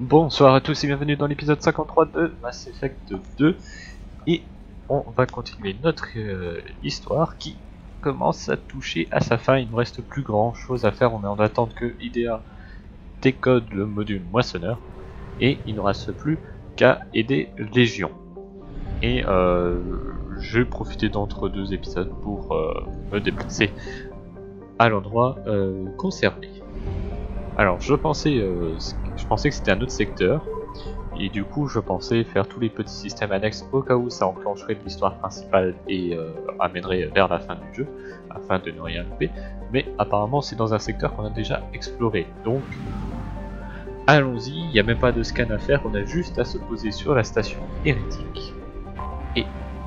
Bonsoir à tous et bienvenue dans l'épisode 53 de Mass Effect 2 et on va continuer notre euh, histoire qui commence à toucher à sa fin, il ne reste plus grand chose à faire, on est en attente que IDEA décode le module moissonneur et il ne reste plus qu'à aider Légion. Et euh, je vais profiter d'entre deux épisodes pour euh, me déplacer à l'endroit euh, concerné. Alors je pensais, euh, je pensais que c'était un autre secteur, et du coup je pensais faire tous les petits systèmes annexes au cas où ça enclencherait l'histoire principale et euh, amènerait vers la fin du jeu, afin de ne rien louper, mais apparemment c'est dans un secteur qu'on a déjà exploré, donc allons-y, il n'y a même pas de scan à faire, on a juste à se poser sur la station hérétique, et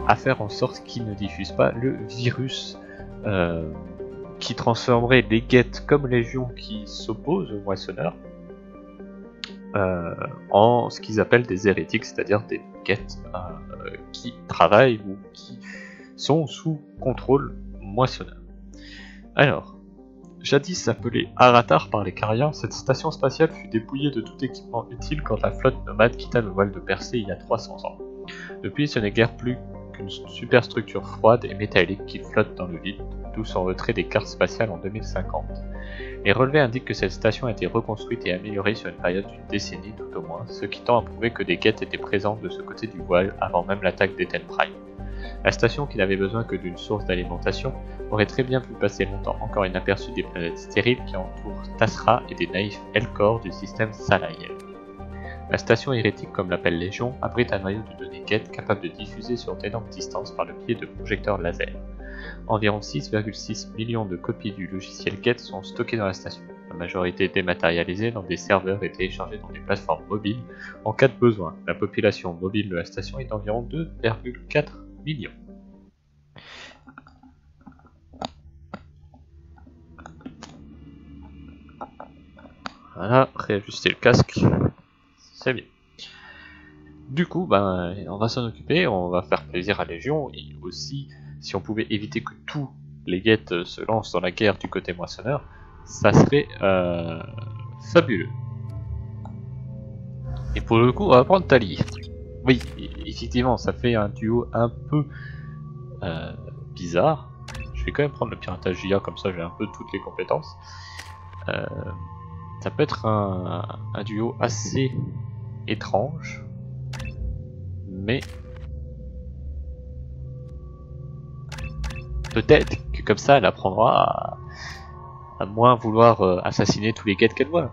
à faire en sorte qu'il ne diffuse pas le virus. Euh, qui transformerait les guettes comme légion qui s'opposent aux moissonneurs euh, en ce qu'ils appellent des hérétiques, c'est-à-dire des guettes euh, qui travaillent ou qui sont sous contrôle moissonneur. Alors, jadis appelée Aratar par les Cariens, cette station spatiale fut dépouillée de tout équipement utile quand la flotte nomade quitta le voile de Percé il y a 300 ans. Depuis, ce n'est guère plus qu'une superstructure froide et métallique qui flotte dans le vide, d'où son retrait des cartes spatiales en 2050. Les relevés indiquent que cette station a été reconstruite et améliorée sur une période d'une décennie tout au moins, ce qui tend à prouver que des guettes étaient présentes de ce côté du voile avant même l'attaque d'Ethel Prime. La station, qui n'avait besoin que d'une source d'alimentation, aurait très bien pu passer longtemps encore inaperçue des planètes stériles qui entourent Tasra et des naïfs Elcor du système Salaïel. La station hérétique, comme l'appelle Légion, abrite un noyau de données quête capable de diffuser sur d'énormes distances par le biais de projecteurs laser. Environ 6,6 millions de copies du logiciel quête sont stockées dans la station, la majorité dématérialisée dans des serveurs et téléchargées dans des plateformes mobiles en cas de besoin. La population mobile de la station est d'environ 2,4 millions. Voilà, réajuster le casque. C'est bien. Du coup, ben, on va s'en occuper, on va faire plaisir à Légion, et aussi, si on pouvait éviter que tous les guettes se lancent dans la guerre du côté moissonneur, ça serait euh, fabuleux. Et pour le coup, on va prendre Tali. Oui, effectivement, ça fait un duo un peu euh, bizarre. Je vais quand même prendre le piratage JA, comme ça j'ai un peu toutes les compétences. Euh, ça peut être un, un duo assez étrange, mais peut-être que comme ça elle apprendra à, moins vouloir euh, assassiner tous les guettes qu'elle voit.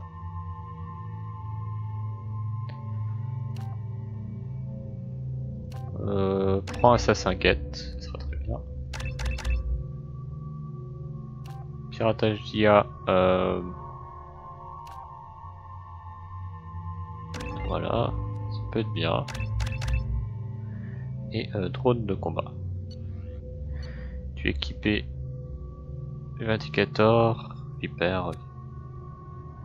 Euh, prends assassin guette, ça sera très bien. Piratage d'IA, euh... Voilà, ça peut être bien. Et euh, drone de combat. Tu es équipé Vindicator, Hyper.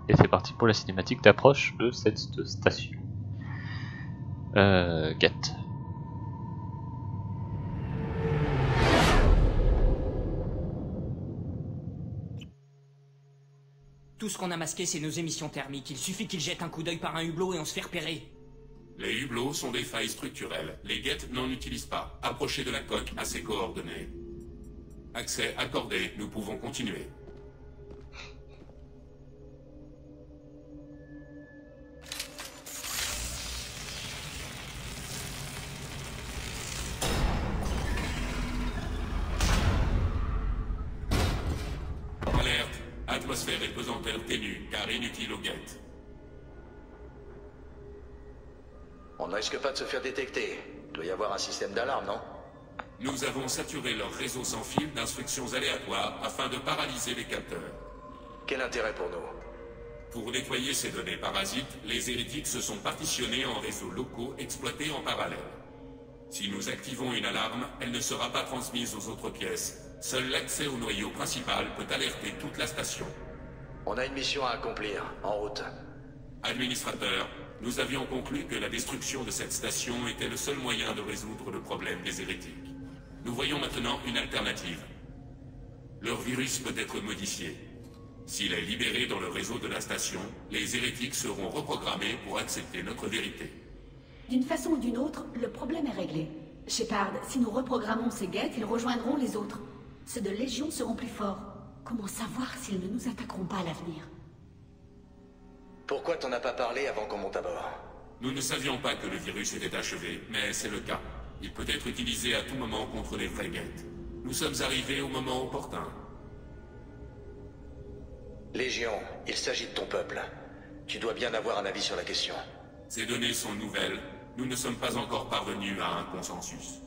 Et c'est parti pour la cinématique d'approche de cette station. Euh, get. Tout ce qu'on a masqué, c'est nos émissions thermiques. Il suffit qu'ils jettent un coup d'œil par un hublot et on se fait repérer. Les hublots sont des failles structurelles. Les guettes n'en utilisent pas. Approchez de la coque à ses coordonnées. Accès accordé, nous pouvons continuer. Alerte, atmosphère et pesanteur ténue, car inutile aux guettes. On ne risque pas de se faire détecter. Il doit y avoir un système d'alarme, non? Nous avons saturé leur réseau sans fil d'instructions aléatoires afin de paralyser les capteurs. Quel intérêt pour nous? Pour nettoyer ces données parasites, les hérétiques se sont partitionnés en réseaux locaux exploités en parallèle. Si nous activons une alarme, elle ne sera pas transmise aux autres pièces. Seul l'accès au noyau principal peut alerter toute la station. On a une mission à accomplir. En route. Administrateur, nous avions conclu que la destruction de cette station était le seul moyen de résoudre le problème des hérétiques. Nous voyons maintenant une alternative. Leur virus peut être modifié. S'il est libéré dans le réseau de la station, les hérétiques seront reprogrammés pour accepter notre vérité. D'une façon ou d'une autre, le problème est réglé. Shepard, si nous reprogrammons ces guettes, ils rejoindront les autres. Ceux de Légion seront plus forts. Comment savoir s'ils ne nous attaqueront pas à l'avenir? Pourquoi t'en as pas parlé avant qu'on monte à bord? Nous ne savions pas que le virus était achevé, mais c'est le cas. Il peut être utilisé à tout moment contre les guettes. Nous sommes arrivés au moment opportun. Légion, il s'agit de ton peuple. Tu dois bien avoir un avis sur la question. Ces données sont nouvelles. Nous ne sommes pas encore parvenus à un consensus.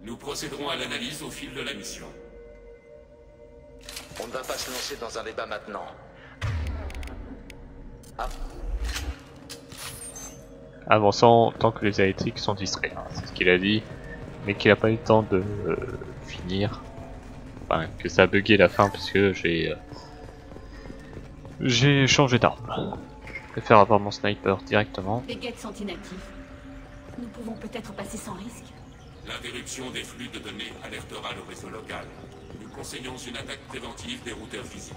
Nous procéderons à l'analyse au fil de la mission. On ne va pas se lancer dans un débat maintenant. Ah, Avançant tant que les électriques sont distraits, hein, c'est ce qu'il a dit, mais qu'il n'a pas eu le temps de euh, finir. Enfin, que ça a bugué la fin parce que j'ai euh, j'ai changé d'arme. Je préfère avoir mon sniper directement. Les guettes sont inactifs. Nous pouvons peut-être passer sans risque. L'interruption des flux de données alertera le réseau local. Nous conseillons une attaque préventive des routeurs physiques.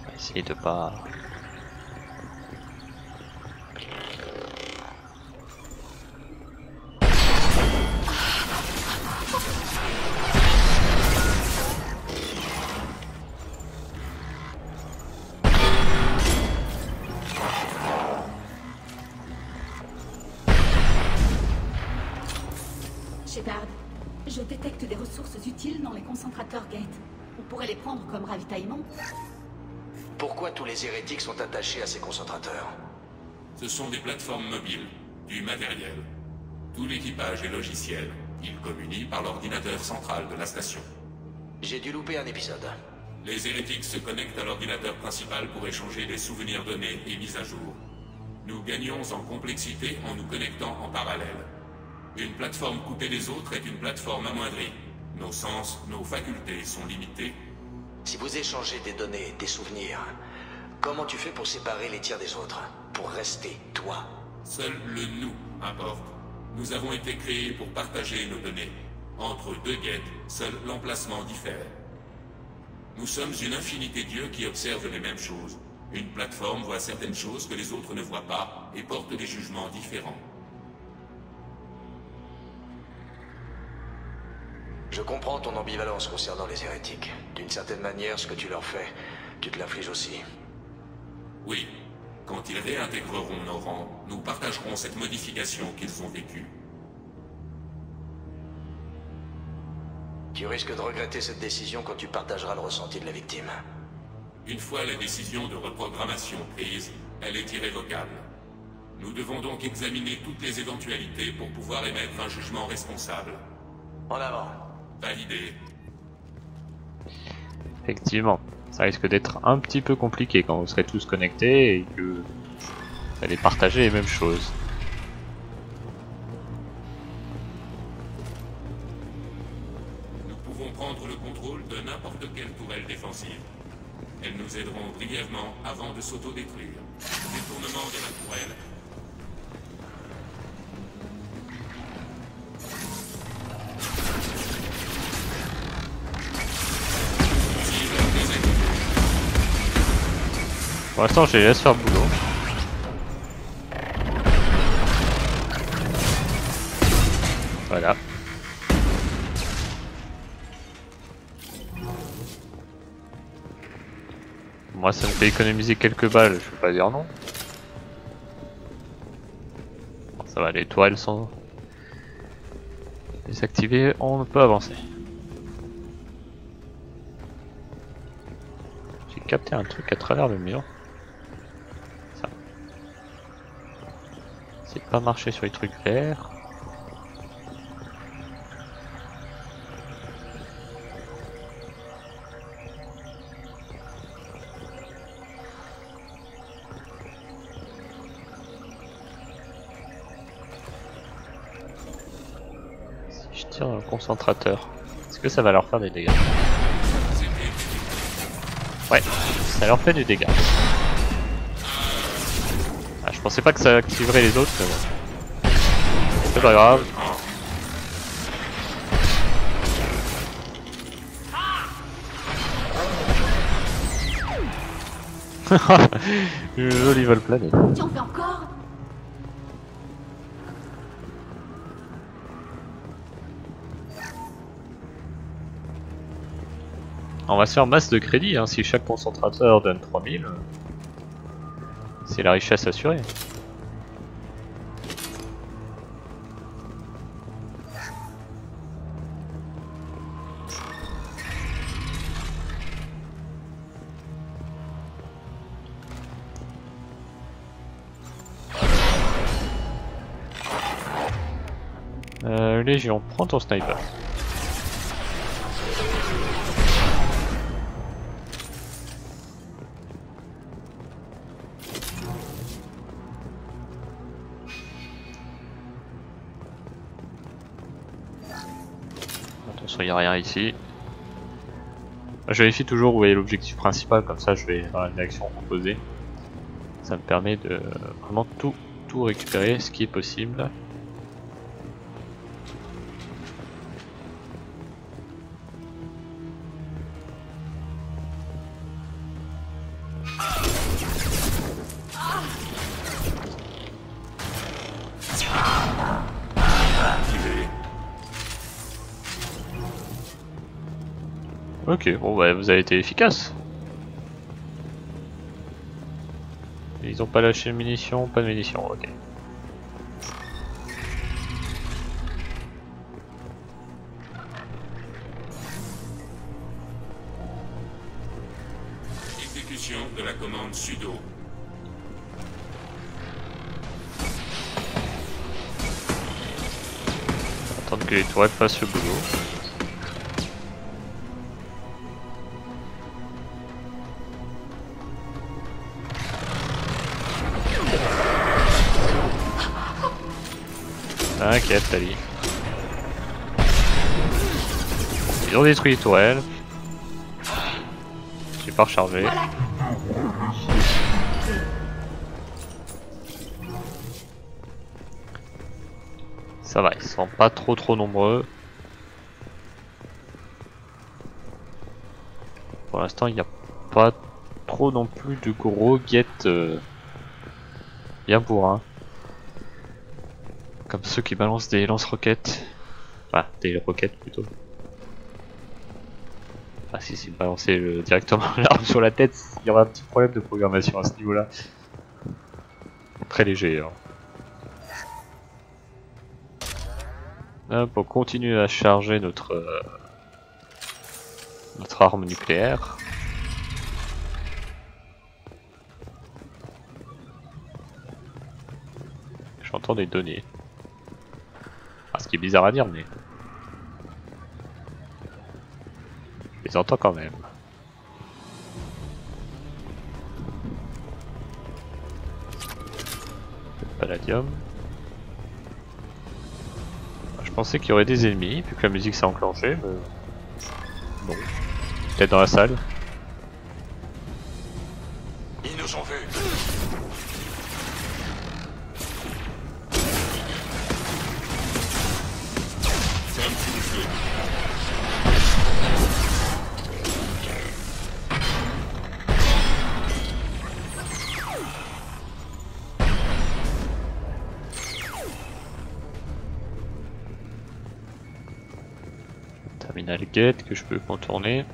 On va essayer de pas. Shepard, je détecte des ressources utiles dans les concentrateurs Gate. On pourrait les prendre comme ravitaillement. pourquoi tous les hérétiques sont attachés à ces concentrateurs? Ce sont des plateformes mobiles, du matériel. Tout l'équipage est logiciel. Ils communient par l'ordinateur central de la station. J'ai dû louper un épisode. Les hérétiques se connectent à l'ordinateur principal pour échanger des souvenirs donnés et mis à jour. Nous gagnons en complexité en nous connectant en parallèle. Une plateforme coupée des autres est une plateforme amoindrie. Nos sens, nos facultés sont limitées. Si vous échangez des données, des souvenirs, comment tu fais pour séparer les tirs des autres? Pour rester toi Seul le nous importe. Nous avons été créés pour partager nos données. Entre deux guettes, seul l'emplacement diffère. Nous sommes une infinité d'yeux qui observent les mêmes choses. Une plateforme voit certaines choses que les autres ne voient pas et porte des jugements différents. Je comprends ton ambivalence concernant les hérétiques. D'une certaine manière, ce que tu leur fais, tu te l'infliges aussi. Oui, quand ils réintégreront nos rangs, nous partagerons cette modification qu'ils ont vécue. Tu risques de regretter cette décision quand tu partageras le ressenti de la victime. Une fois la décision de reprogrammation prise, elle est irrévocable. Nous devons donc examiner toutes les éventualités pour pouvoir émettre un jugement responsable. En avant. Validé. Effectivement, ça risque d'être un petit peu compliqué quand vous serez tous connectés et que vous allez partager les mêmes choses. Nous pouvons prendre le contrôle de n'importe quelle tourelle défensive. Elles nous aideront brièvement avant de s'autodétruire. Détournement de la tourelle. Pour l'instant, je les laisse faire le boulot. Voilà. Moi, ça me fait économiser quelques balles, je peux pas dire non. Ça va, les toiles sont désactivées, on peut avancer. J'ai capté un truc à travers le mur. C'est pas marcher sur les trucs verts. Si je tire le concentrateur, est-ce que ça va leur faire des dégâts? Ouais, ça leur fait du dégât. Je pensais pas que ça activerait les autres, mais bon. C'est pas grave. Joli vol plané. On fait encore? On va se faire masse de crédit, hein. si chaque concentrateur donne 3000 c'est la richesse assurée. Euh, Légion, prends ton sniper. Rien ici. Je vérifie toujours où est l'objectif principal, comme ça je vais dans la direction opposée. Ça me permet de vraiment tout, tout récupérer, ce qui est possible. Ok, bon bah vous avez été efficace. Ils ont pas lâché de munitions, pas de munitions, ok. Exécution de la commande sudo. Attendre que les tourelles fassent le boulot. Détruit les tourelles. J'ai pas rechargé. Ça va, ils sont pas trop trop nombreux. Pour l'instant, il n'y a pas trop non plus de gros guettes euh, bien bourrins. Comme ceux qui balancent des lance-roquettes. Enfin, des roquettes plutôt. Si c'est balancer le- directement l'arme sur la tête, il y aura un petit problème de programmation à ce niveau-là. Très léger. hein. Hop, on continue à charger notre euh, notre arme nucléaire. J'entends des données. Ah, ce qui est bizarre à dire, mais je les entends quand même. Palladium. Je pensais qu'il y aurait des ennemis, vu que la musique s'est enclenchée, mais... Non. Peut-être dans la salle. Que je peux contourner.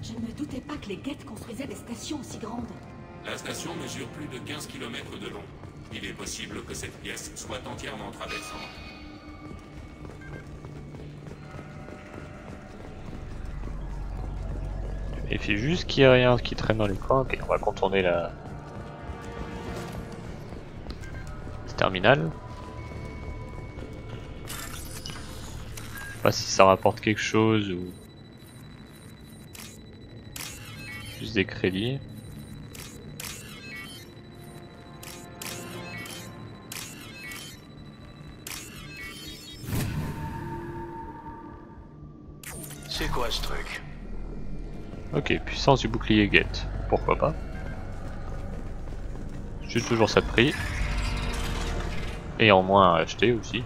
Je ne me doutais pas que les guettes construisaient des stations aussi grandes. La station mesure plus de 15 km de long. Il est possible que cette pièce soit entièrement traversante. Il fait juste qu'il n'y ait rien qui traîne dans les coins. Ok, on va contourner la... ce pas si ça rapporte quelque chose ou... Juste des crédits. C'est quoi ce truc? Ok, puissance du bouclier guette. Pourquoi pas? J'ai toujours ça de prix. Et en moins à acheter aussi.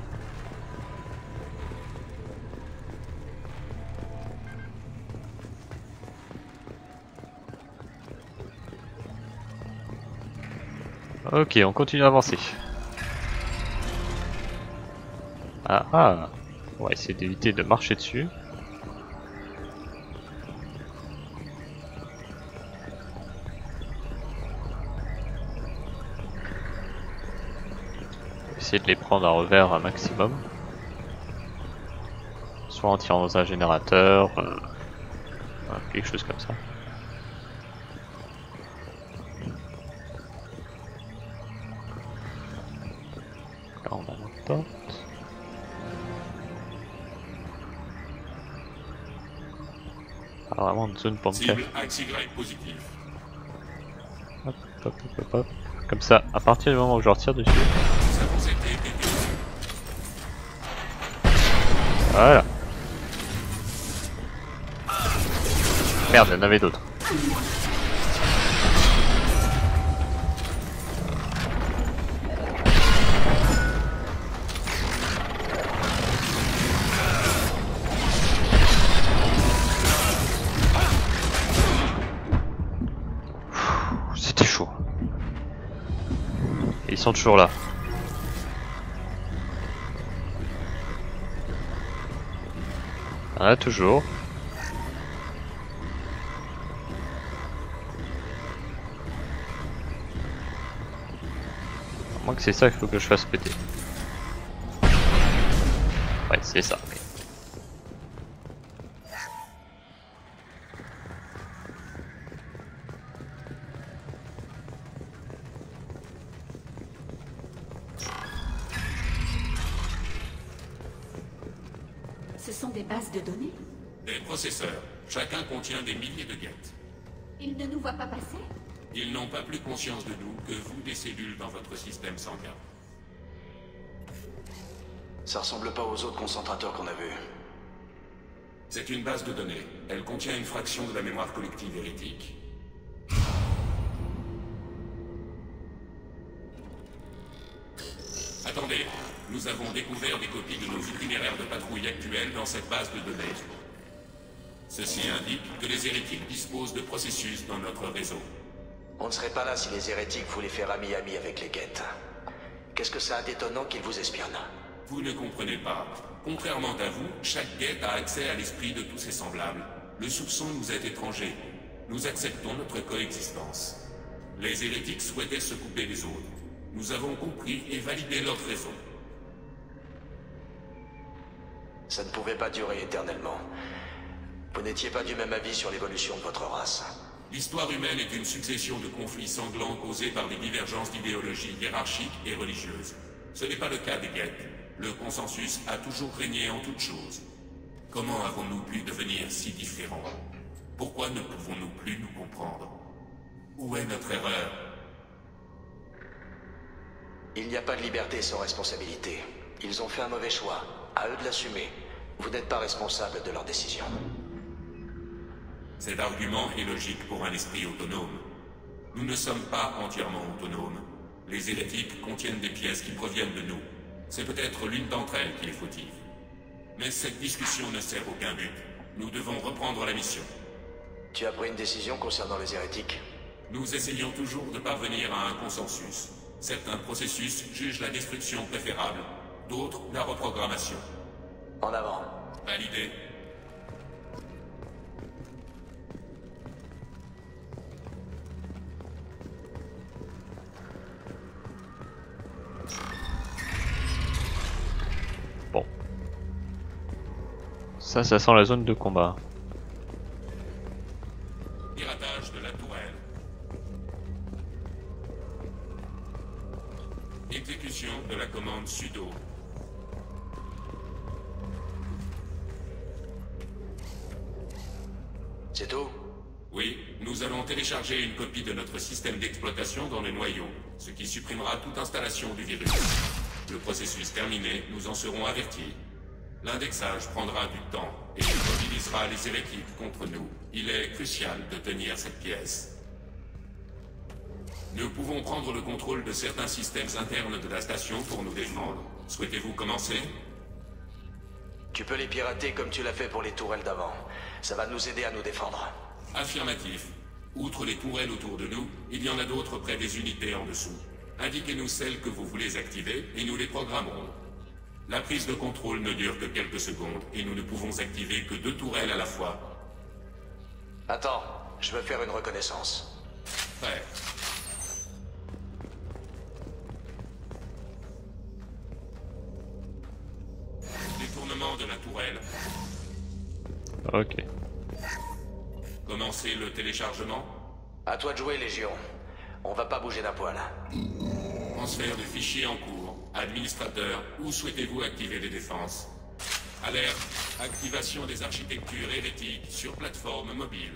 Ok, on continue à avancer. Ah ah On va essayer d'éviter de marcher dessus. Essayer de les prendre à revers un maximum. Soit en tirant dans un générateur, euh, quelque chose comme ça. Zone pour me cacher. Hop, hop, hop, hop. Comme ça, à partir du moment où je retire dessus. Voilà. Merde, il y en avait d'autres. Toujours là. Ah, toujours. À moins que c'est ça qu'il faut que je fasse péter. Ouais, c'est ça. Conscience de nous que vous des cellules dans votre système sanguin. Ça ressemble pas aux autres concentrateurs qu'on a vus. C'est une base de données. Elle contient une fraction de la mémoire collective hérétique. Attendez, nous avons découvert des copies de nos itinéraires de patrouille actuels dans cette base de données. Ceci indique que les hérétiques disposent de processus dans notre réseau. On ne serait pas là si les hérétiques voulaient faire ami-ami avec les guettes. Qu'est-ce que ça a d'étonnant qu'ils vous espionnent Vous ne comprenez pas. Contrairement à vous, chaque guette a accès à l'esprit de tous ses semblables. Le soupçon nous est étranger. Nous acceptons notre coexistence. Les hérétiques souhaitaient se couper des autres. Nous avons compris et validé leur raison. Ça ne pouvait pas durer éternellement. Vous n'étiez pas du même avis sur l'évolution de votre race. L'histoire humaine est une succession de conflits sanglants causés par des divergences d'idéologie hiérarchiques et religieuses. Ce n'est pas le cas des guettes. Le consensus a toujours régné en toutes choses. Comment avons-nous pu devenir si différents? Pourquoi ne pouvons-nous plus nous comprendre? Où est notre erreur? Il n'y a pas de liberté sans responsabilité. Ils ont fait un mauvais choix. À eux de l'assumer. Vous n'êtes pas responsable de leurs décisions. Cet argument est logique pour un esprit autonome. Nous ne sommes pas entièrement autonomes. Les hérétiques contiennent des pièces qui proviennent de nous. C'est peut-être l'une d'entre elles qui est fautive. Mais cette discussion ne sert aucun but. Nous devons reprendre la mission. Tu as pris une décision concernant les hérétiques Nous essayons toujours de parvenir à un consensus. Certains processus jugent la destruction préférable, d'autres la reprogrammation. En avant. Validé. Ça, ça sent la zone de combat. Piratage de la tourelle. Exécution de la commande sudo. C'est tout? Oui, nous allons télécharger une copie de notre système d'exploitation dans le noyau, ce qui supprimera toute installation du virus. Le processus terminé, nous en serons avertis. L'indexage prendra du temps et mobilisera les hérétiques contre nous. Il est crucial de tenir cette pièce. Nous pouvons prendre le contrôle de certains systèmes internes de la station pour nous défendre. Souhaitez-vous commencer? Tu peux les pirater comme tu l'as fait pour les tourelles d'avant. Ça va nous aider à nous défendre. Affirmatif. Outre les tourelles autour de nous, il y en a d'autres près des unités en dessous. indiquez-nous celles que vous voulez activer et nous les programmerons. La prise de contrôle ne dure que quelques secondes et nous ne pouvons activer que deux tourelles à la fois. Attends, je veux faire une reconnaissance. Prêt. Détournement de la tourelle. Ok. Commencez le téléchargement. À toi de jouer, Légion. On va pas bouger d'un poil. Transfert de fichiers en cours. Administrateur, où souhaitez-vous activer les défenses? Alerte. Activation des architectures hérétiques sur plateforme mobile.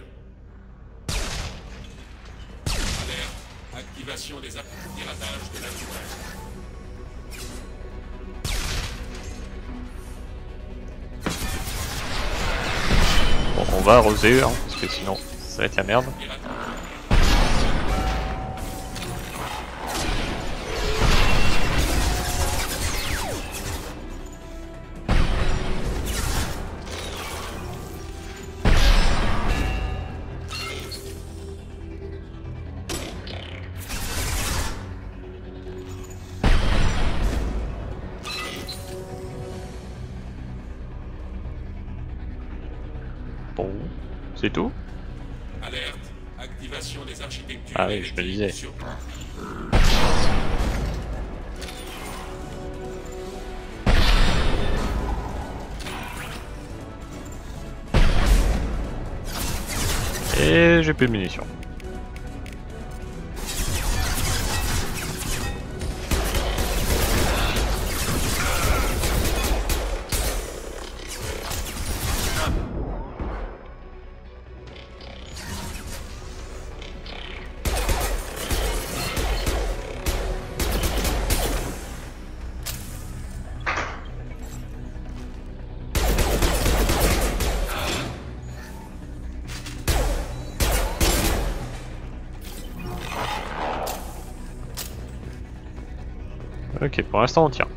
Alerte. Activation des app- piratage de la tourelle. Bon, on va arroser, hein, parce que sinon, ça va être la merde. C'est tout Alerte. Activation des architectures Ah oui, je me disais. sur Et j'ai plus de munitions. L'instant on.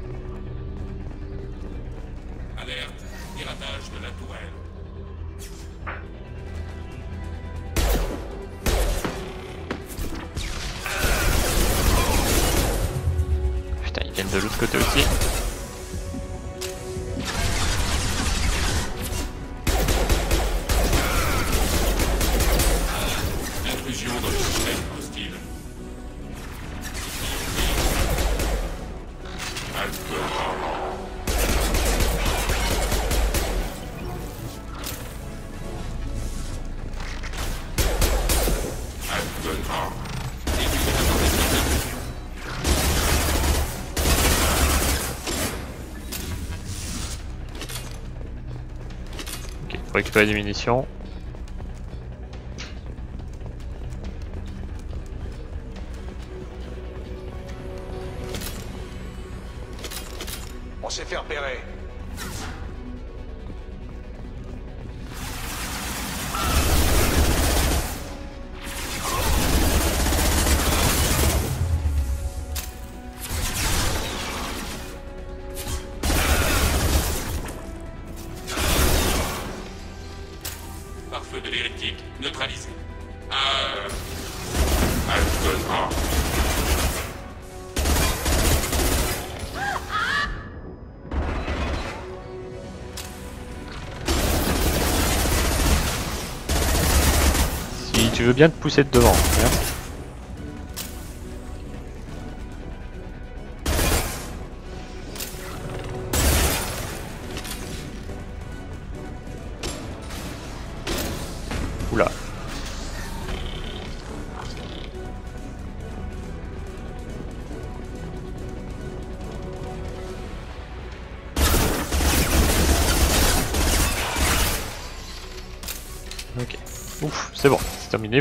Récupérer des munitions. Bien te pousser de devant.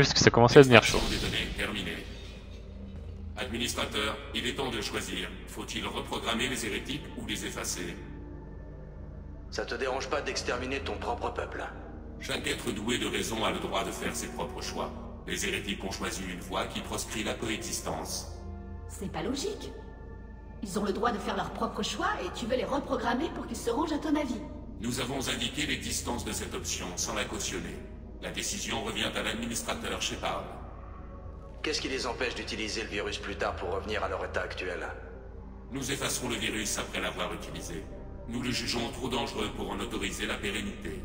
Parce que ça commençait à devenir chaud. Administrateur, il est temps de choisir. Faut-il reprogrammer les hérétiques ou les effacer? Ça te dérange pas d'exterminer ton propre peuple? Chaque être doué de raison a le droit de faire ses propres choix. Les hérétiques ont choisi une voie qui proscrit la coexistence. C'est pas logique. Ils ont le droit de faire leur propre choix et tu veux les reprogrammer pour qu'ils se rangent à ton avis. Nous avons indiqué l'existence de cette option sans la cautionner. La décision revient à l'administrateur Shepard. Qu'est-ce qui les empêche d'utiliser le virus plus tard pour revenir à leur état actuel Nous effacerons le virus après l'avoir utilisé. Nous le jugeons trop dangereux pour en autoriser la pérennité.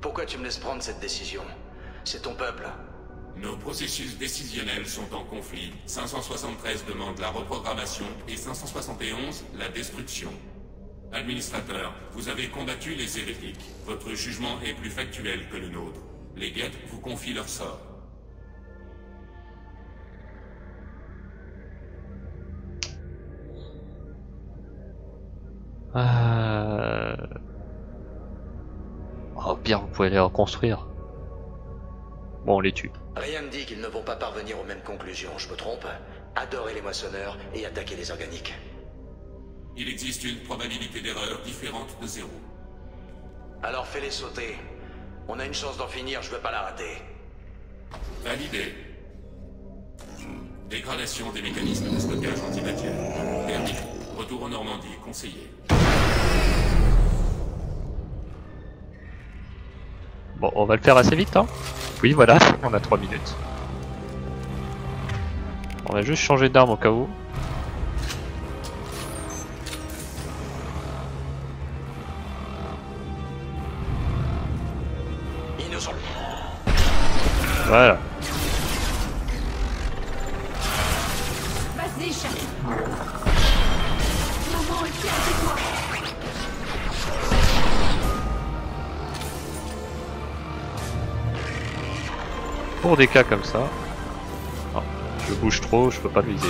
Pourquoi tu me laisses prendre cette décision C'est ton peuple. Nos processus décisionnels sont en conflit. 573 demande la reprogrammation et 571 la destruction. Administrateur, vous avez combattu les hérétiques. Votre jugement est plus factuel que le nôtre. Les guettes vous confient leur sort. Euh... Oh, bien, vous pouvez les reconstruire. Bon, on les tue. Rien ne dit qu'ils ne vont pas parvenir aux mêmes conclusions, je me trompe Adorer les moissonneurs et attaquer les organiques. Il existe une probabilité d'erreur différente de zéro. Alors fais-les sauter. On a une chance d'en finir, je veux pas la rater. Validé. Dégradation des mécanismes de stockage antimatière. Permis. Retour en Normandie, conseillé. Bon, on va le faire assez vite, hein Oui, voilà, on a 3 minutes. On va juste changer d'arme au cas où. Voilà. Vas-y, chat. Maman est fière de toi. Pour des cas comme ça. Ah, je bouge trop, je peux pas le viser.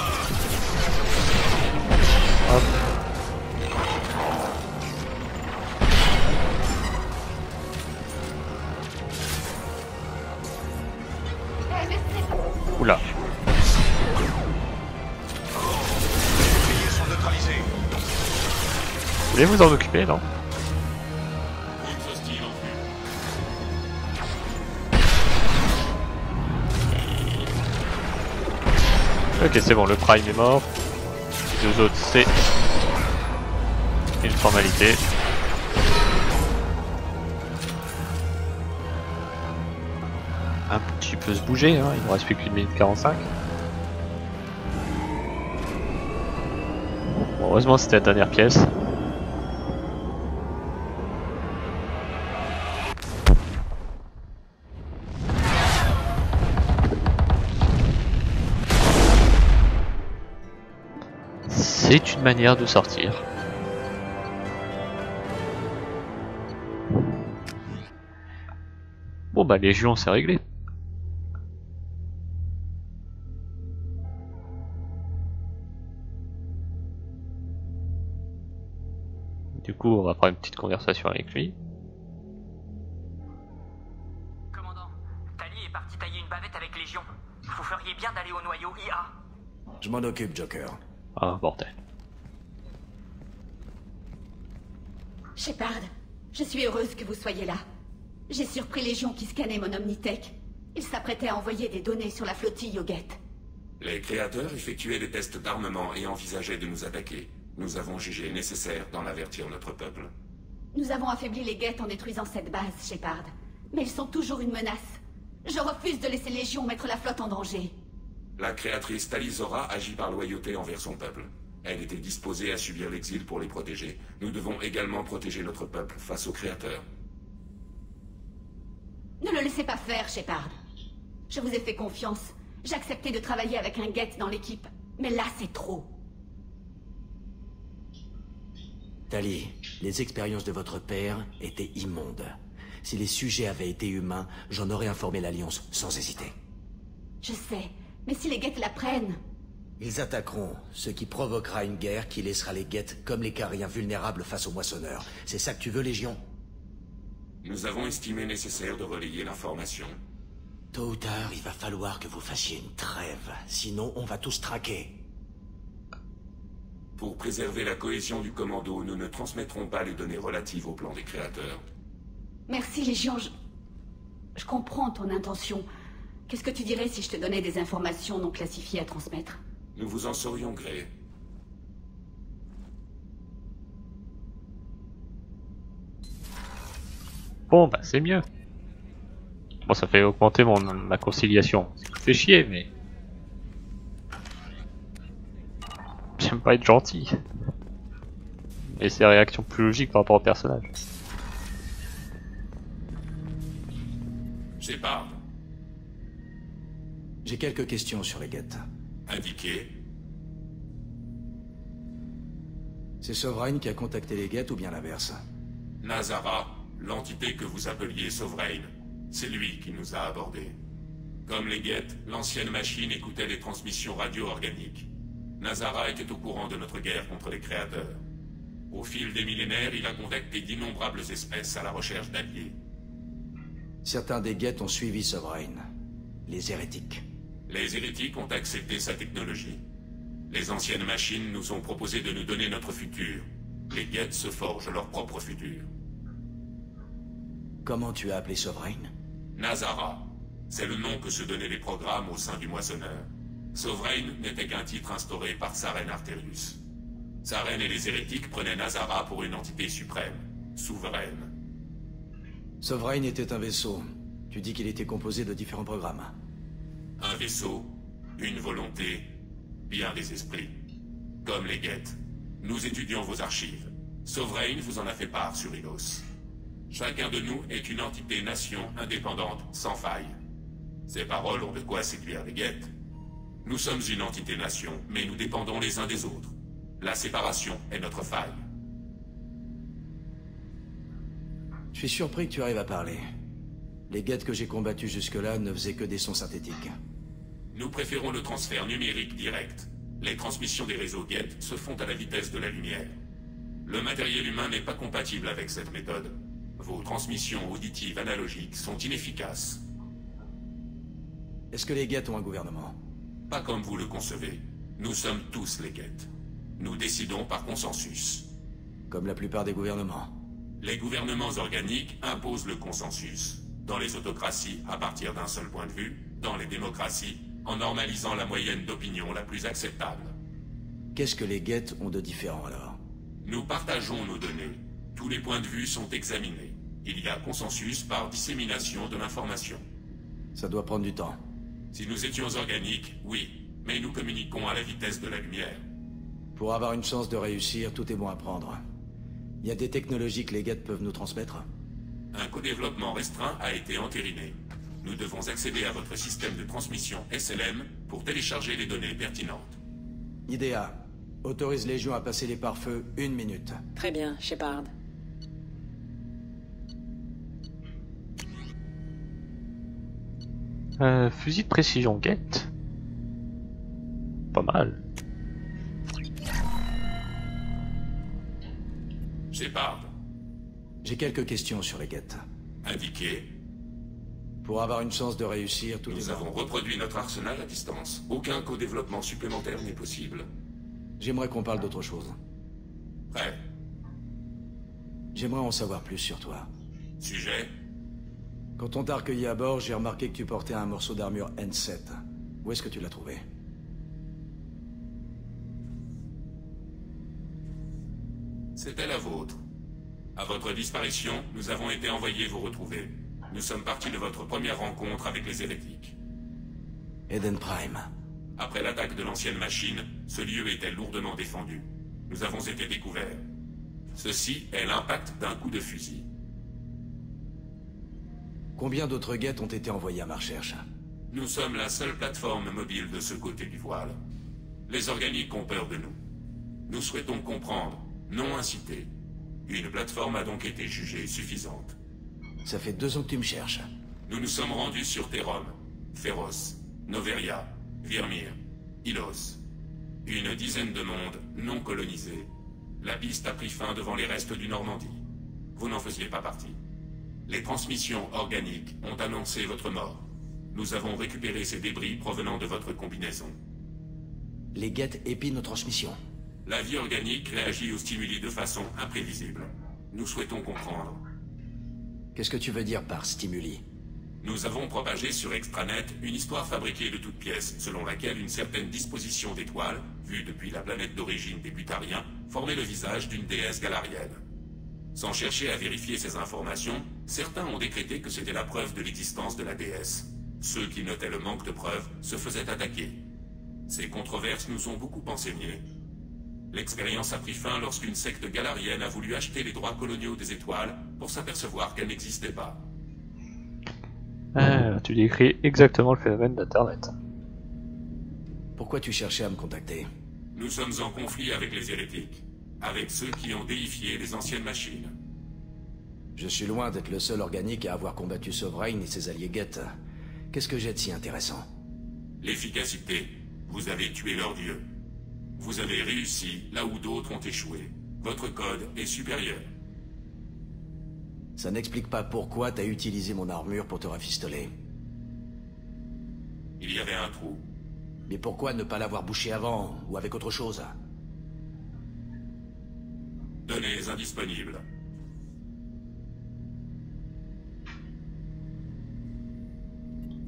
Voulez vous en occuper, non. Ok, c'est bon, le Prime est mort. Les deux autres, c'est une formalité. Un petit peu se bouger, hein. il ne reste plus qu'une minute 45. Bon, heureusement, c'était la dernière pièce. Une manière de sortir. Bon bah Légion c'est réglé. Du coup on va prendre une petite conversation avec lui. Commandant, Tali est parti tailler une bavette avec Légion. Vous feriez bien d'aller au noyau IA. Je m'en occupe, Joker. Ah bordel. Shepard, je suis heureuse que vous soyez là. J'ai surpris Légion qui scannait mon Omnitech. Ils s'apprêtaient à envoyer des données sur la flottille Gate. Les créateurs effectuaient des tests d'armement et envisageaient de nous attaquer. Nous avons jugé nécessaire d'en avertir notre peuple. Nous avons affaibli les Gate en détruisant cette base, Shepard. Mais ils sont toujours une menace. Je refuse de laisser Légion mettre la flotte en danger. La créatrice Talizora agit par loyauté envers son peuple. Elle était disposée à subir l'exil pour les protéger. Nous devons également protéger notre peuple face aux créateurs. Ne le laissez pas faire, Shepard. Je vous ai fait confiance. J'ai accepté de travailler avec un Gate dans l'équipe. Mais là, c'est trop. Tali, les expériences de votre père étaient immondes. Si les sujets avaient été humains, j'en aurais informé l'Alliance sans hésiter. Je sais. Mais si les Gate la prennent... Ils attaqueront, ce qui provoquera une guerre qui laissera les guettes comme les cariens vulnérables face aux moissonneurs. C'est ça que tu veux, Légion? Nous avons estimé nécessaire de relayer l'information. Tôt ou tard, il va falloir que vous fassiez une trêve. Sinon, on va tous traquer. Pour préserver la cohésion du commando, nous ne transmettrons pas les données relatives au plan des créateurs. Merci, Légion. Je... je comprends ton intention. Qu'est-ce que tu dirais si je te donnais des informations non classifiées à transmettre? Nous vous en saurions gré. Bon, bah c'est mieux. Bon, ça fait augmenter mon, ma conciliation. Ça fait chier, mais... J'aime pas être gentil. Et c'est réaction plus logique par rapport au personnage. J'ai pas. J'ai quelques questions sur les guettes indiqué. C'est Sovereign qui a contacté les guettes ou bien l'inverse Nazara, l'entité que vous appeliez Sovereign, c'est lui qui nous a abordés. Comme les guettes, l'ancienne machine écoutait les transmissions radio-organiques. Nazara était au courant de notre guerre contre les créateurs. Au fil des millénaires, il a contacté d'innombrables espèces à la recherche d'alliés. Certains des guettes ont suivi Sovereign. Les hérétiques. Les hérétiques ont accepté sa technologie. Les anciennes machines nous ont proposé de nous donner notre futur. Les guettes se forgent leur propre futur. Comment tu as appelé Sovereign? Nazara, c'est le nom que se donnaient les programmes au sein du Moissonneur. Sovereign n'était qu'un titre instauré par Saren Arterius. Saren et les hérétiques prenaient Nazara pour une entité suprême, souveraine. Sovereign était un vaisseau. Tu dis qu'il était composé de différents programmes. Un vaisseau, une volonté, bien des esprits. Comme les guettes. Nous étudions vos archives. Sovereign vous en a fait part sur Ilos. Chacun de nous est une entité-nation indépendante, sans faille. Ces paroles ont de quoi séduire les guettes. Nous sommes une entité-nation, mais nous dépendons les uns des autres. La séparation est notre faille. Je suis surpris que tu arrives à parler. Les guettes que j'ai combattus jusque-là ne faisaient que des sons synthétiques. Nous préférons le transfert numérique direct. Les transmissions des réseaux guettes se font à la vitesse de la lumière. Le matériel humain n'est pas compatible avec cette méthode. Vos transmissions auditives analogiques sont inefficaces. Est-ce que les guettes ont un gouvernement? Pas comme vous le concevez. Nous sommes tous les guettes. Nous décidons par consensus. Comme la plupart des gouvernements. Les gouvernements organiques imposent le consensus. Dans les autocraties, à partir d'un seul point de vue. Dans les démocraties, en normalisant la moyenne d'opinion la plus acceptable. Qu'est-ce que les guettes ont de différent alors? Nous partageons nos données. Tous les points de vue sont examinés. Il y a consensus par dissémination de l'information. Ça doit prendre du temps. Si nous étions organiques, oui, mais nous communiquons à la vitesse de la lumière. Pour avoir une chance de réussir, tout est bon à prendre. Il y a des technologies que les guettes peuvent nous transmettre? Un co-développement restreint a été entériné. Nous devons accéder à votre système de transmission SLM pour télécharger les données pertinentes. Idea, autorise Légion à passer les pare-feux une minute. Très bien, Shepard. Euh, fusil de précision guette. Pas mal. Shepard, J'ai quelques questions sur les guettes. indiqué, Pour avoir une chance de réussir, tout nous avons reproduit notre arsenal à distance. Aucun co-développement supplémentaire n'est possible. J'aimerais qu'on parle d'autre chose. Prêt. J'aimerais en savoir plus sur toi. Sujet Quand on t'a recueilli à bord, j'ai remarqué que tu portais un morceau d'armure N7. Où est-ce que tu l'as trouvé? C'était la vôtre. À votre disparition, nous avons été envoyés vous retrouver. Nous sommes partis de votre première rencontre avec les hérétiques. Eden Prime. Après l'attaque de l'ancienne machine, ce lieu était lourdement défendu. Nous avons été découverts. Ceci est l'impact d'un coup de fusil. Combien d'autres guettes ont été envoyées à ma recherche? Nous sommes la seule plateforme mobile de ce côté du voile. Les organiques ont peur de nous. Nous souhaitons comprendre, non inciter. Une plateforme a donc été jugée suffisante. Ça fait deux ans que tu me cherches. Nous nous sommes rendus sur Terrom, Féroce, Noveria, Virmir, Ilos. Une dizaine de mondes non colonisés. La piste a pris fin devant les restes du Normandie. Vous n'en faisiez pas partie. Les transmissions organiques ont annoncé votre mort. Nous avons récupéré ces débris provenant de votre combinaison. Les guettes épient nos transmissions. La vie organique réagit aux stimuli de façon imprévisible. Nous souhaitons comprendre. Qu'est-ce que tu veux dire par stimuli? Nous avons propagé sur Extranet une histoire fabriquée de toutes pièces, selon laquelle une certaine disposition d'étoiles, vue depuis la planète d'origine des Butariens, formait le visage d'une déesse galarienne. Sans chercher à vérifier ces informations, certains ont décrété que c'était la preuve de l'existence de la déesse. Ceux qui notaient le manque de preuves se faisaient attaquer. Ces controverses nous ont beaucoup enseigné. L'expérience a pris fin lorsqu'une secte galarienne a voulu acheter les droits coloniaux des étoiles pour s'apercevoir qu'elles n'existaient pas. Ah, tu décris exactement le phénomène d'Internet. Pourquoi tu cherchais à me contacter? Nous sommes en conflit avec les hérétiques, avec ceux qui ont déifié les anciennes machines. Je suis loin d'être le seul organique à avoir combattu Sovereign et ses alliés Geth. Qu'est-ce que j'ai de si intéressant? L'efficacité. Vous avez tué leur dieu. Vous avez réussi là où d'autres ont échoué. Votre code est supérieur. Ça n'explique pas pourquoi t'as utilisé mon armure pour te rafistoler. Il y avait un trou. Mais pourquoi ne pas l'avoir bouché avant, ou avec autre chose? Données indisponibles.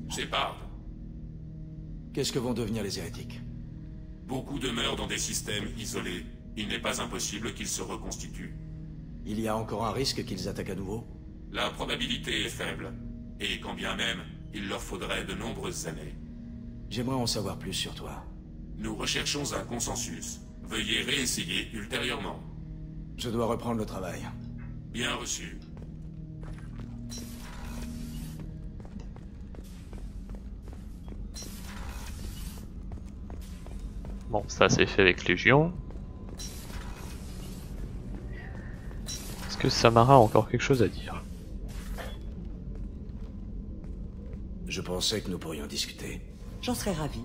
Shepard, Qu'est-ce que vont devenir les hérétiques? Beaucoup demeurent dans des systèmes isolés. Il n'est pas impossible qu'ils se reconstituent. Il y a encore un risque qu'ils attaquent à nouveau La probabilité est faible. Et quand bien même, il leur faudrait de nombreuses années. J'aimerais en savoir plus sur toi. Nous recherchons un consensus. Veuillez réessayer ultérieurement. Je dois reprendre le travail. Bien reçu. Bon, ça c'est fait avec Légion. Est-ce que Samara a encore quelque chose à dire? Je pensais que nous pourrions discuter. J'en serais ravi.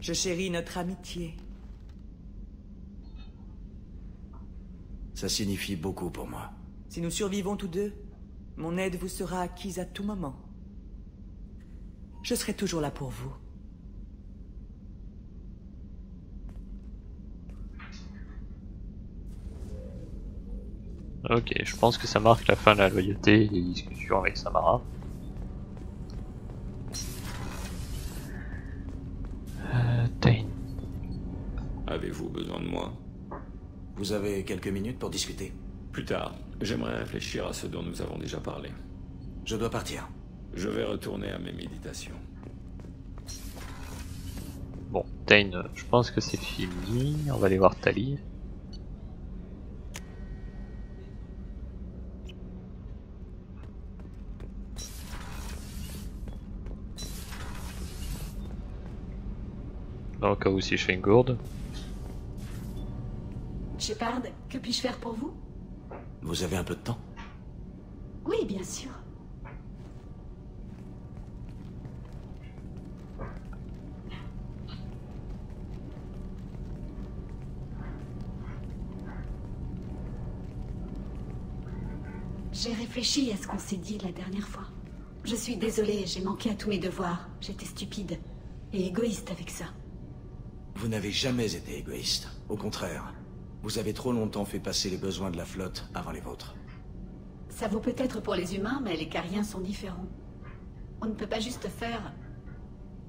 Je chéris notre amitié. Ça signifie beaucoup pour moi. Si nous survivons tous deux, mon aide vous sera acquise à tout moment. Je serai toujours là pour vous. Ok, je pense que ça marque la fin de la loyauté et des discussions avec Samara. Euh, Tain. Avez-vous besoin de moi? Vous avez quelques minutes pour discuter Plus tard, j'aimerais réfléchir à ce dont nous avons déjà parlé. Je dois partir. Je vais retourner à mes méditations. Bon, Tain, euh, je pense que c'est fini. On va aller voir Tali. Dans le cas où si je fais une gourde. Shepard, que puis-je faire pour vous? Vous avez un peu de temps Oui, bien sûr. J'ai réfléchi à ce qu'on s'est dit la dernière fois. Je suis désolée, j'ai manqué à tous mes devoirs. J'étais stupide et égoïste avec ça. Vous n'avez jamais été égoïste. Au contraire. Vous avez trop longtemps fait passer les besoins de la flotte avant les vôtres. Ça vaut peut-être pour les humains, mais les cariens sont différents. On ne peut pas juste faire...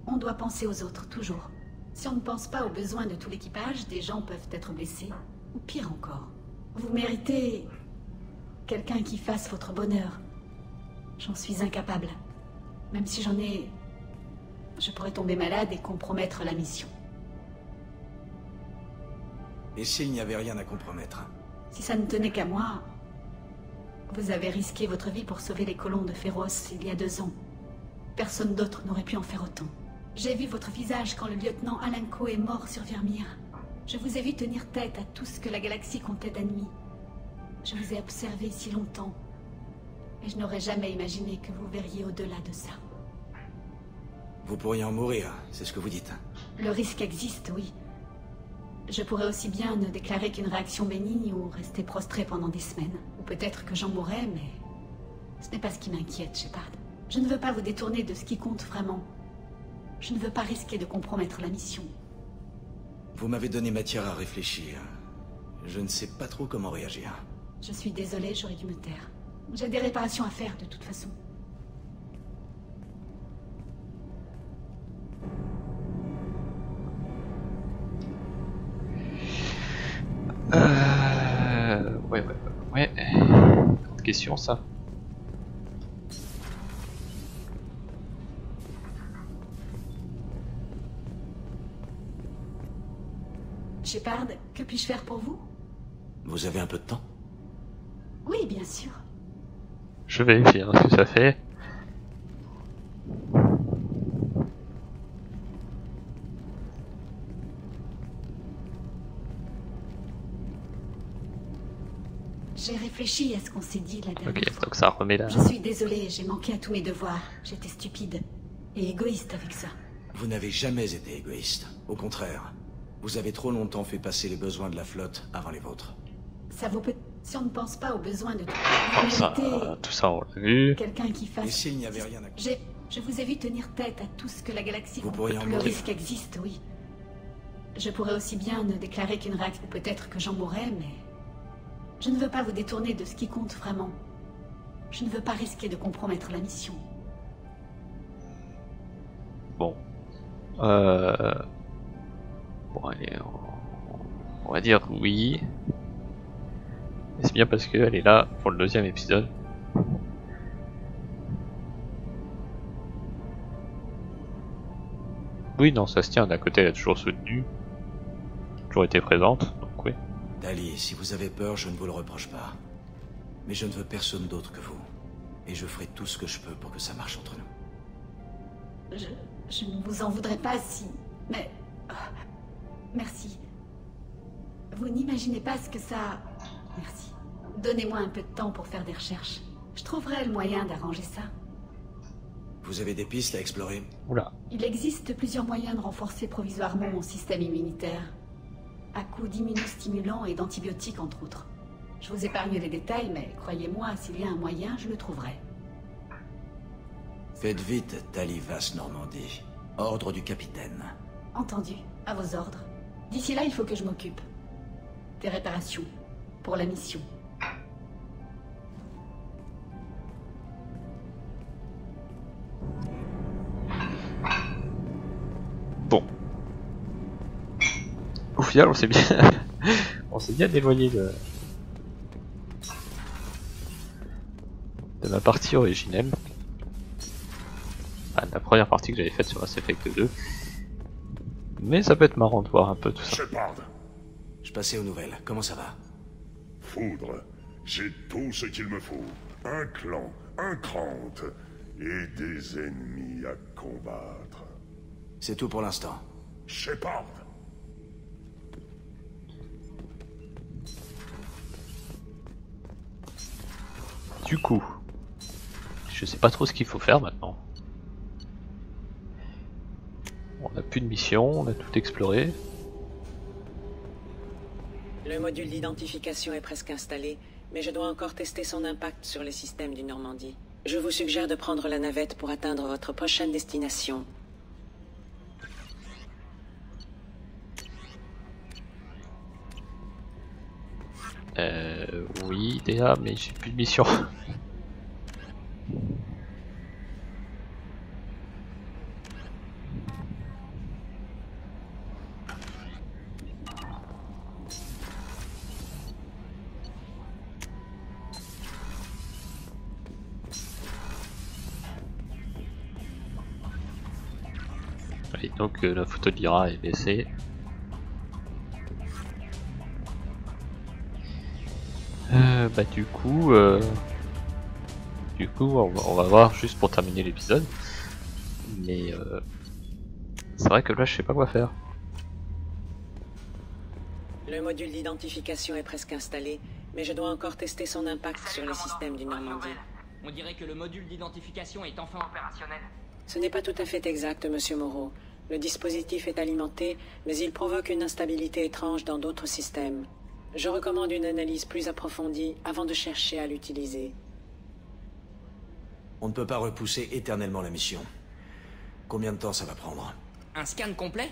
On doit penser aux autres, toujours. Si on ne pense pas aux besoins de tout l'équipage, des gens peuvent être blessés. Ou pire encore. Vous méritez... quelqu'un qui fasse votre bonheur. J'en suis incapable. Même si j'en ai... Je pourrais tomber malade et compromettre la mission. Et s'il n'y avait rien à compromettre Si ça ne tenait qu'à moi, vous avez risqué votre vie pour sauver les colons de Féroce il y a deux ans. Personne d'autre n'aurait pu en faire autant. J'ai vu votre visage quand le lieutenant Alenko est mort sur Vermeer. Je vous ai vu tenir tête à tout ce que la galaxie comptait d'ennemis. Je vous ai observé si longtemps. Et je n'aurais jamais imaginé que vous verriez au-delà de ça. Vous pourriez en mourir, c'est ce que vous dites. Le risque existe, oui. Je pourrais aussi bien ne déclarer qu'une réaction bénigne ou rester prostré pendant des semaines. Ou peut-être que j'en mourrais, mais ce n'est pas ce qui m'inquiète, Shepard. Je ne veux pas vous détourner de ce qui compte vraiment. Je ne veux pas risquer de compromettre la mission. Vous m'avez donné matière à réfléchir. Je ne sais pas trop comment réagir. Je suis désolée, j'aurais dû me taire. J'ai des réparations à faire de toute façon. Euh... Ouais, ouais, ouais, ouais. question ça. Shepard, que puis-je faire pour vous? Vous avez un peu de temps? Oui, bien sûr. Je vérifie hein, ce que ça fait. J'ai réfléchi à ce qu'on s'est dit la dernière Ok, fois. donc ça remet là. Je suis désolée, j'ai manqué à tous mes devoirs. J'étais stupide et égoïste avec ça. Vous n'avez jamais été égoïste. Au contraire, vous avez trop longtemps fait passer les besoins de la flotte avant les vôtres. Ça vaut peut si on ne pense pas aux besoins de tout. Bon, ça, Méritez tout ça on l'a vu. quelqu'un qui Et fasse. s'il n'y avait rien à... J'ai, je vous ai vu tenir tête à tout ce que la galaxie Vous pourriez en Le mourir. risque existe, oui. Je pourrais aussi bien ne déclarer qu'une réaction. Peut-être que j'en mourrais, mais je ne veux pas vous détourner de ce qui compte vraiment. Je ne veux pas risquer de compromettre la mission. Bon. Euh... Bon, allez, on... va dire oui. Et c'est bien parce qu'elle est là pour le deuxième épisode? Oui, non, ça se tient. D'un côté, elle a toujours soutenu. Toujours été présente. Dali, si vous avez peur, je ne vous le reproche pas. Mais je ne veux personne d'autre que vous. Et je ferai tout ce que je peux pour que ça marche entre nous. Je, je ne vous en voudrais pas si. Mais. ah, merci. Vous n'imaginez pas ce que ça. Merci. Donnez-moi un peu de temps pour faire des recherches. Je trouverai le moyen d'arranger ça. Vous avez des pistes à explorer? Oula. Il existe plusieurs moyens de renforcer provisoirement mon système immunitaire. À coup d'immunostimulants et d'antibiotiques, entre autres. Je vous épargne les détails, mais croyez-moi, s'il y a un moyen, je le trouverai. Faites vite, Talivas Normandie. Ordre du capitaine. Entendu, à vos ordres. D'ici là, il faut que je m'occupe. Des réparations. Pour la mission. Final, on s'est bien, on s'est bien éloigné de de ma partie originelle. La première partie que j'avais faite sur Mass Effect 2. Mais ça peut être marrant de voir un peu tout ça. Shepard, Je passais aux nouvelles. Comment ça va? Foudre, j'ai tout ce qu'il me faut. Un clan, un crante, et des ennemis à combattre. C'est tout pour l'instant. Shepard, Du coup, je sais pas trop ce qu'il faut faire maintenant. On a plus de mission, on a tout exploré. Le module d'identification est presque installé, mais je dois encore tester son impact sur les systèmes du Normandie. Je vous suggère de prendre la navette pour atteindre votre prochaine destination. Euh, oui, Déa, mais j'ai plus de mission. Et donc euh, la photo de Lyra est baissée. Euh, bah du coup, euh, du coup, on va, on va voir juste pour terminer l'épisode. Mais euh, c'est vrai que là, je sais pas quoi faire. Le module d'identification est presque installé, mais je dois encore tester son impact sur les systèmes du Normandie. On dirait que le module d'identification est enfin opérationnel. Ce n'est pas tout à fait exact, Monsieur Moreau. Le dispositif est alimenté, mais il provoque une instabilité étrange dans d'autres systèmes. Je recommande une analyse plus approfondie avant de chercher à l'utiliser. On ne peut pas repousser éternellement la mission. Combien de temps ça va prendre Un scan complet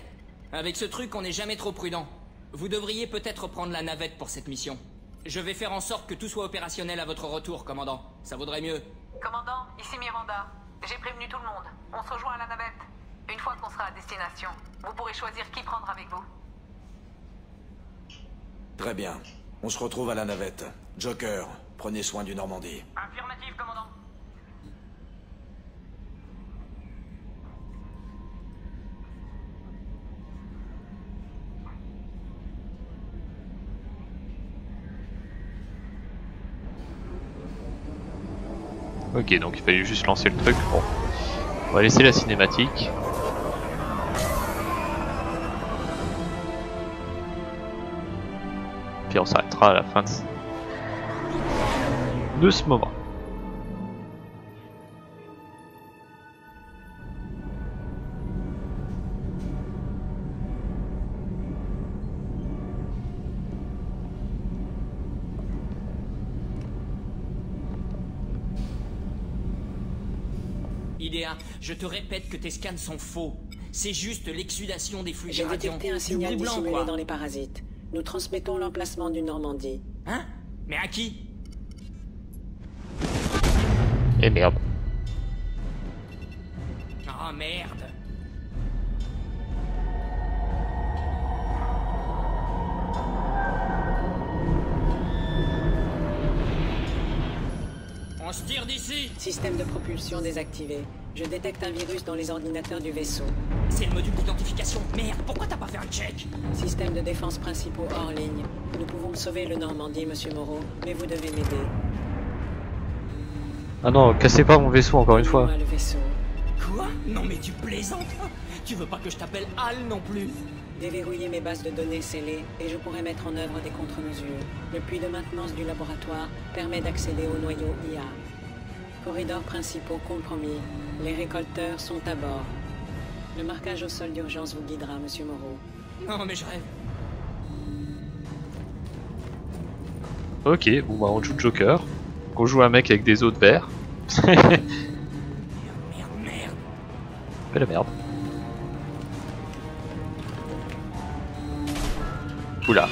Avec ce truc, on n'est jamais trop prudent. Vous devriez peut-être prendre la navette pour cette mission. Je vais faire en sorte que tout soit opérationnel à votre retour, commandant. Ça vaudrait mieux. Commandant, ici Miranda. J'ai prévenu tout le monde. On se rejoint à la navette. Une fois qu'on sera à destination, vous pourrez choisir qui prendre avec vous. Très bien. On se retrouve à la navette. Joker, Prenez soin du Normandie. Affirmative, commandant. Ok, donc il fallait juste lancer le truc. Bon, on va laisser la cinématique. Puis on s'arrêtera à la fin de ce, moment. Idéa, je te répète que tes scans sont faux. C'est juste l'exsudation des fluides J'ai détecté un signal dissimulé dans les parasites. Nous transmettons l'emplacement du Normandie. Hein? Mais à qui? Et merde. Oh merde On se tire d'ici Système de propulsion désactivé. Je détecte un virus dans les ordinateurs du vaisseau. C'est le module d'identification. Merde, pourquoi t'as pas fait un check? Système de défense principaux hors ligne. Nous pouvons sauver le Normandie, monsieur Moreau, mais vous devez m'aider. Ah non, cassez pas mon vaisseau encore une fois. Le vaisseau. Quoi? Non mais tu plaisantes Tu veux pas que je t'appelle Al non plus Déverrouiller mes bases de données scellées et je pourrai mettre en œuvre des contre-mesures. Le puits de maintenance du laboratoire permet d'accéder au noyau IA. Corridors principaux compromis. Les récolteurs sont à bord. Le marquage au sol d'urgence vous guidera, monsieur Moreau. Non mais je rêve. Ok, bon bah on joue Joker. On joue un mec avec des os de verre. Merde, merde. Fais la merde. Oula.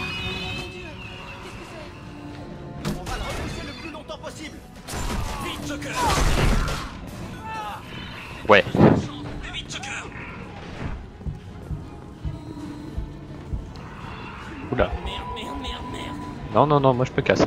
Non, non, non, moi je me casse.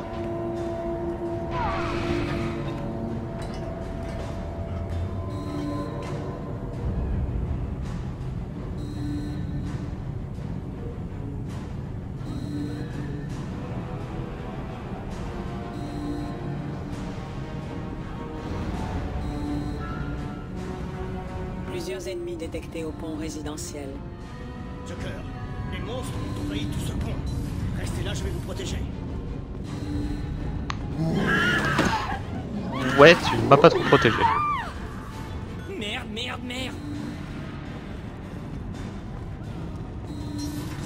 Plusieurs ennemis détectés au pont résidentiel. Ouais, tu m'as pas trop protégé. Merde, merde, merde.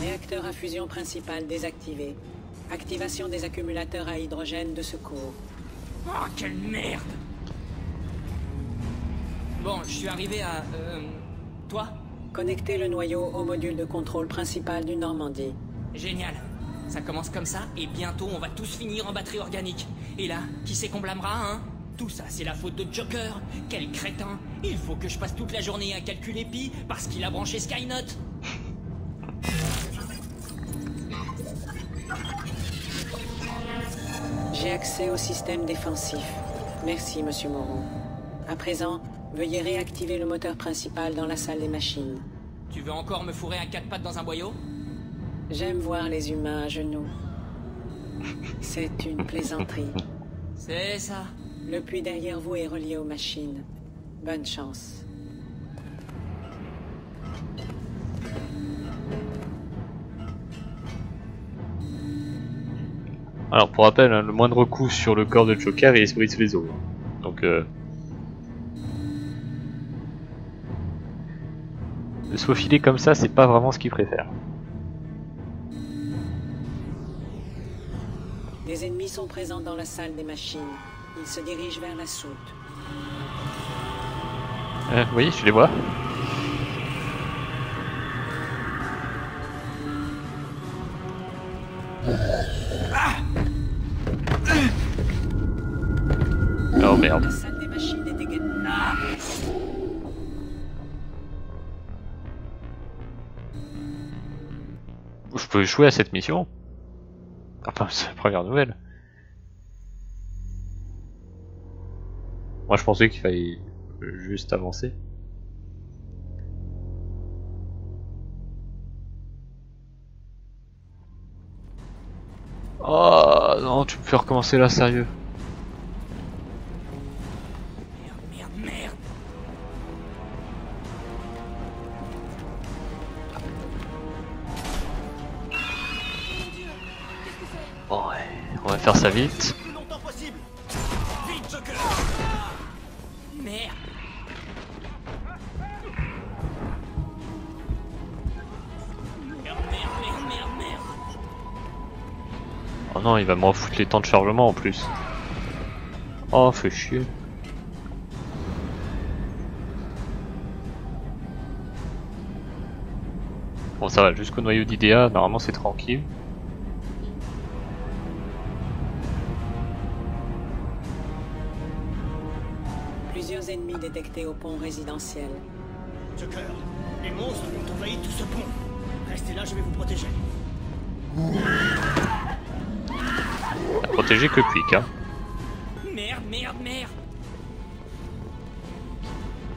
Réacteur à fusion principal désactivé. Activation des accumulateurs à hydrogène de secours. Oh, quelle merde Bon, je suis arrivé à... Euh... Toi Connectez le noyau au module de contrôle principal du Normandie. Génial. Ça commence comme ça, et bientôt on va tous finir en batterie organique. Et là, qui c'est qu'on blâmera, hein? Tout ça, c'est la faute de Joker. Quel crétin Il faut que je passe toute la journée à calculer pi parce qu'il a branché Skynote. J'ai accès au système défensif. Merci, monsieur Moreau. À présent, veuillez réactiver le moteur principal dans la salle des machines. Tu veux encore me fourrer à quatre pattes dans un boyau? J'aime voir les humains à genoux. C'est une plaisanterie. C'est ça. Le puits derrière vous est relié aux machines. Bonne chance. Alors pour rappel, hein, le moindre coup sur le corps de Joker, il se brise les os. Donc euh... Le se faufiler comme ça, c'est pas vraiment ce qu'il préfère. Des ennemis sont présents dans la salle des machines. Ils se dirigent vers la soute. Euh, oui, je les vois. Oh merde. Je peux échouer à cette mission Enfin, c'est la première nouvelle. Moi je pensais qu'il fallait juste avancer. Oh non, tu me fais recommencer là, sérieux. Merde, ouais, on va faire ça vite. Oh non, il va m'en foutre les temps de chargement en plus. Oh, fait chier. Bon, ça va, jusqu'au noyau d'IDEA, normalement c'est tranquille. Plusieurs ennemis détectés au pont résidentiel. Joker, les monstres ont envahi tout ce pont. Restez là, je vais vous protéger. À protéger que Quick, hein. Merde, merde, merde.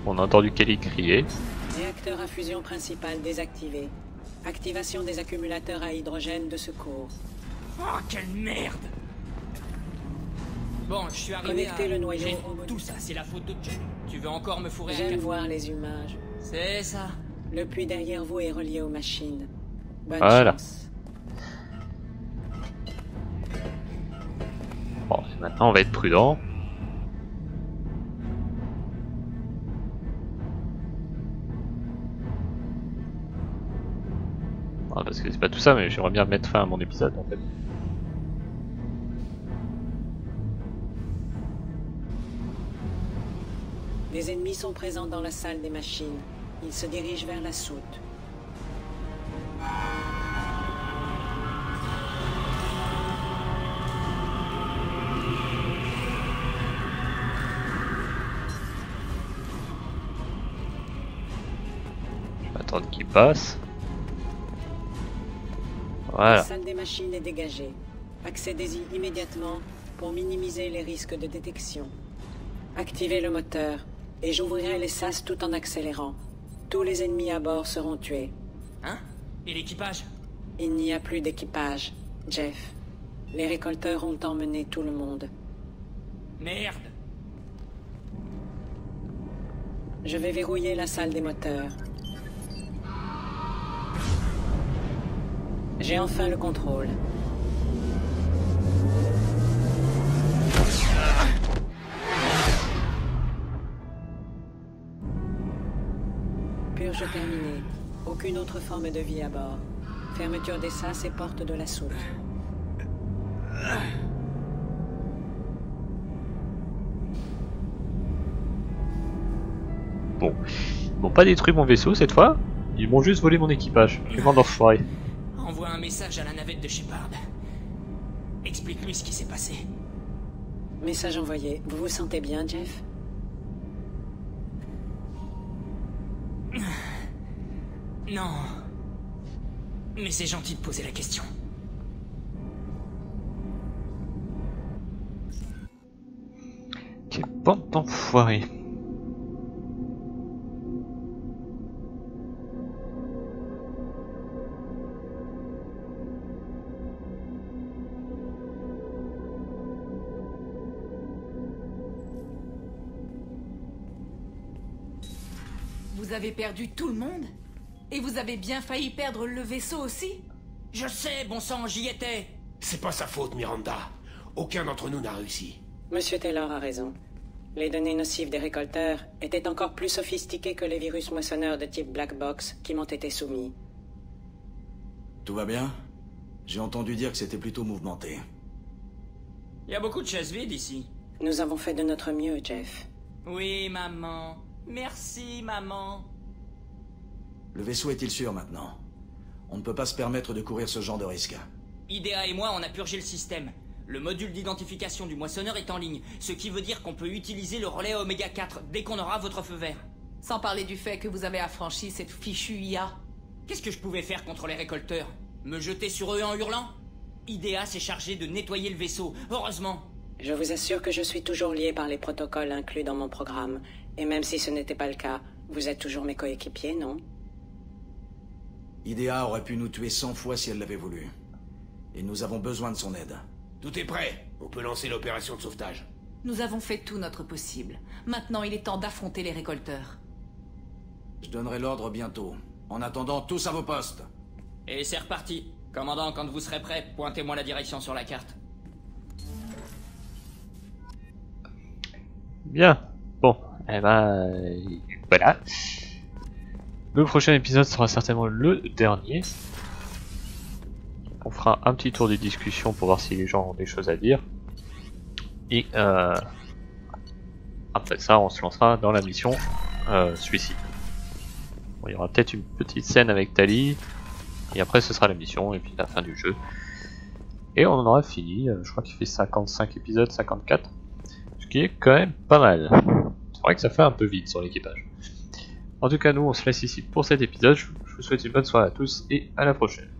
On a entendu Kelly crier. Réacteur à fusion principal désactivé. Activation des accumulateurs à hydrogène de secours. Oh, quelle merde Bon, je suis arrivé Connectez à... le noyau au. Tout ça, c'est la faute de Jack. Tu veux encore me fourrer J'aime voir les images. C'est ça. Le puits derrière vous est relié aux machines. Bonne Voilà. chance. Bon, maintenant on va être prudent. Ah, parce que c'est pas tout ça, mais j'aimerais bien mettre fin à mon épisode en fait. Les ennemis sont présents dans la salle des machines. Ils se dirigent vers la soute. Qu'il passe. La salle des machines est dégagée. Accédez-y immédiatement pour minimiser les risques de détection. Activez le moteur et j'ouvrirai les sas tout en accélérant. Tous les ennemis à bord seront tués. Hein? Et l'équipage? Il n'y a plus d'équipage, Jeff. Les récolteurs ont emmené tout le monde. Merde Je vais verrouiller la salle des moteurs. J'ai enfin le contrôle. Purge terminée. Aucune autre forme de vie à bord. Fermeture des sas et porte de la soute. Bon. Ils m'ont pas détruit mon vaisseau cette fois. Ils m'ont juste volé mon équipage. Je m'en d'enfoiré. Message à la navette de Shepard. Explique-lui ce qui s'est passé. Message envoyé. Vous vous sentez bien, Jeff? Non. Mais c'est gentil de poser la question. Quelle bande d'enfoirés. Vous avez perdu tout le monde Et vous avez bien failli perdre le vaisseau aussi Je sais, bon sang, j'y étais. C'est pas sa faute, Miranda. Aucun d'entre nous n'a réussi. Monsieur Taylor a raison. Les données nocives des récolteurs étaient encore plus sophistiquées que les virus moissonneurs de type Black Box qui m'ont été soumis. Tout va bien? J'ai entendu dire que c'était plutôt mouvementé. Il y a beaucoup de chaises vides ici. Nous avons fait de notre mieux, Jeff. Oui, maman. Merci, maman. Le vaisseau est-il sûr maintenant? On ne peut pas se permettre de courir ce genre de risque. Idea et moi, on a purgé le système. Le module d'identification du moissonneur est en ligne, ce qui veut dire qu'on peut utiliser le relais Oméga 4 dès qu'on aura votre feu vert. Sans parler du fait que vous avez affranchi cette fichue IA. Qu'est-ce que je pouvais faire contre les récolteurs? Me jeter sur eux en hurlant? Idea s'est chargé de nettoyer le vaisseau, heureusement. Je vous assure que je suis toujours lié par les protocoles inclus dans mon programme. Et même si ce n'était pas le cas, vous êtes toujours mes coéquipiers, non? Idea aurait pu nous tuer 100 fois si elle l'avait voulu. Et nous avons besoin de son aide. Tout est prêt. On peut lancer l'opération de sauvetage. Nous avons fait tout notre possible. Maintenant, il est temps d'affronter les récolteurs. Je donnerai l'ordre bientôt. En attendant, tous à vos postes. Et c'est reparti. Commandant, quand vous serez prêt, pointez-moi la direction sur la carte. Bien. Bon, eh ben, euh, voilà. Le prochain épisode sera certainement le dernier. On fera un petit tour de discussion pour voir si les gens ont des choses à dire. Et euh, après ça, on se lancera dans la mission euh, suicide. Bon, il y aura peut-être une petite scène avec Tali. Et après, ce sera la mission et puis la fin du jeu. Et on en aura fini. Je crois qu'il fait 55 épisodes, 54. Qui est quand même pas mal. C'est vrai que ça fait un peu vite sur l'équipage. En tout cas, nous, on se laisse ici pour cet épisode. Je vous souhaite une bonne soirée à tous et à la prochaine.